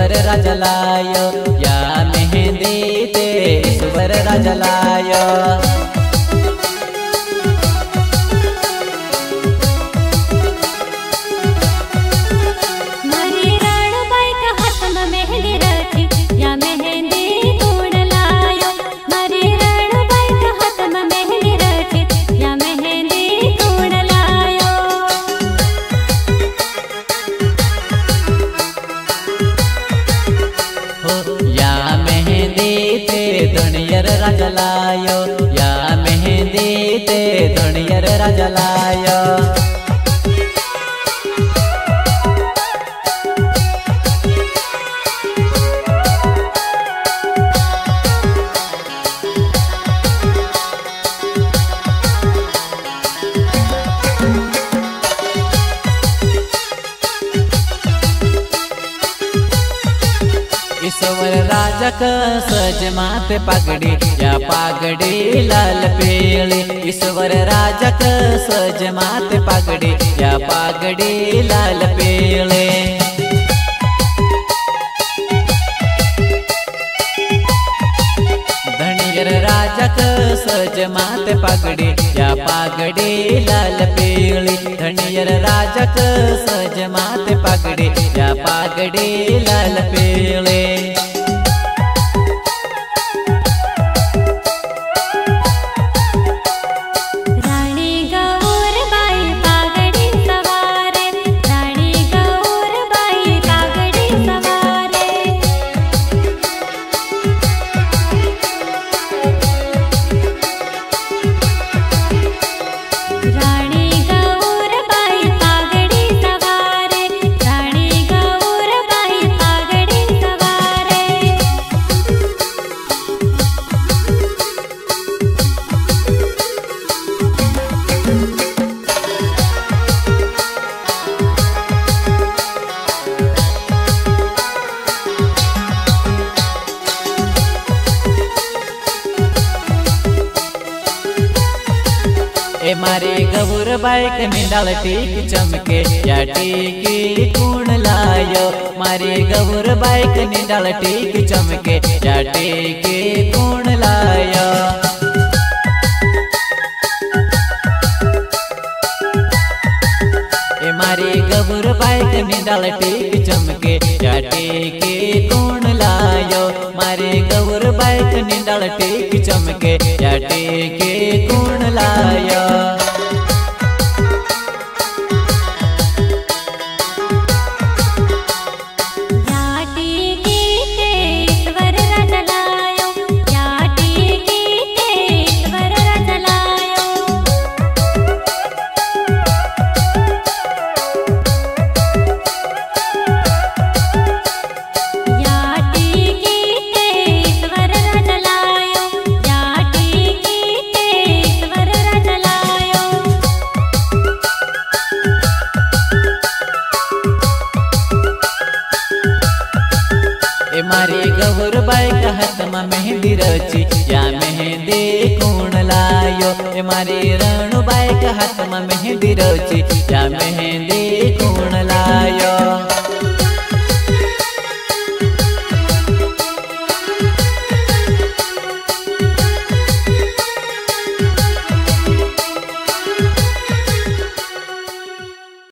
ईश्वर राजलाय या मेहंदी ते ईश्वर राजलायो राजलायो या मेहंदी ते धुनियर राजलायो सवर राजक सज माथे पागडी या पागडी लाल पेळी. ईश्वर राजक सज माथे पागडी या पागडी लाल पेळे. जमात माथे या पागडी लाल पिळी धनियर राजक सजमात माथे या पागडी लाल पेळे मारे गौर बाइक निंडाल टीक चमके। या टीकी कुण लायो। मारे गौर बाइक निंडाल टीक चमके। या टीकी कुण लायो। ए मारे गौर बाइक निंडाल टीक चमके। या टीकी कुण लायो। मारे गौर बाइक निंडाल टीक चमके। या टीकी कुण लायो। मारे गहुर बाई का हतमा मेहंदी रची। या मेहंदी कोण लायो? ए मारी रणु बाई का हतमा मेहंदी रची। या मेहंदी